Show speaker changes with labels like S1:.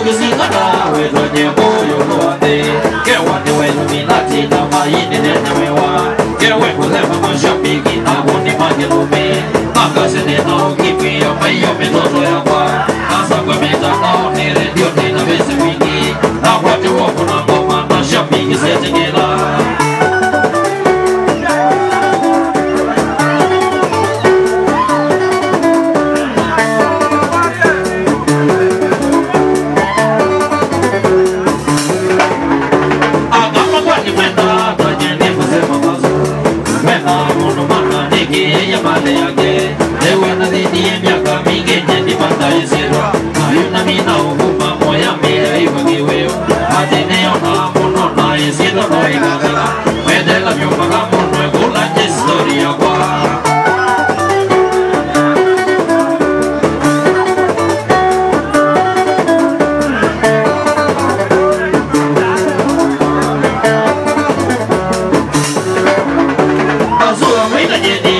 S1: Focusing on power eye male yake Ewe na dhidi ya miaka mingi nyendi manda isiro Ayuna mina uhuma, moya mea iwa giweo Hadi neo na muno na isiro no ikagala Mwedela myumba kamuno ekula historia kwa. Azua, mwita jedi anya tau Kami kelume